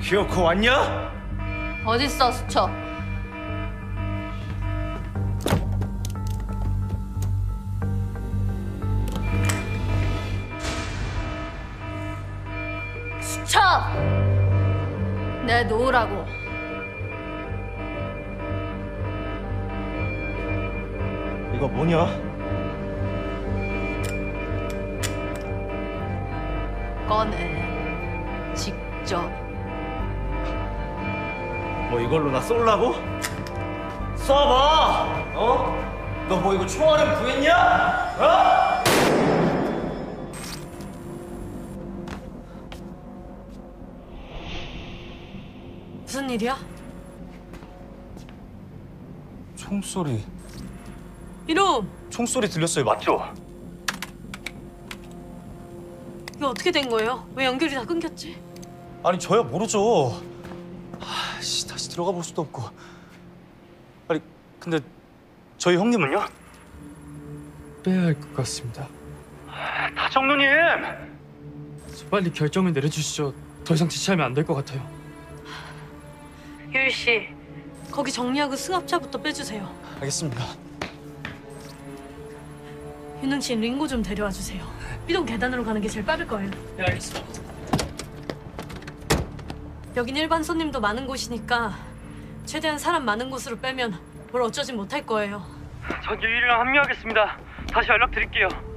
기어코 왔냐? 어딨어 수첩? 수첩! 내 놓으라고. 이거 뭐냐? 꺼내. 직접. 뭐 이걸로 나 쏠라고? 쏴봐! 어? 너 뭐 이거 총알은 구했냐? 어? 무슨 일이야? 총소리 이놈! 총소리 들렸어요 맞죠? 이거 어떻게 된 거예요? 왜 연결이 다 끊겼지? 아니 저야 모르죠 들어가 볼 수도 없고 아니 근데 저희 형님은요? 빼야 할 것 같습니다. 다정 누님 빨리 결정을 내려주시죠. 더 이상 지체하면 안 될 것 같아요. 유일 씨, 거기 정리하고 승합차부터 빼주세요. 알겠습니다 윤흥 씨 링고 좀 데려와 주세요. B동 계단으로 가는 게 제일 빠를 거예요. 네 알겠습니다. 여긴 일반 손님도 많은 곳이니까 최대한 사람 많은 곳으로 빼면 뭘 어쩌진 못할 거예요. 전 유일이랑 합류하겠습니다. 다시 연락드릴게요.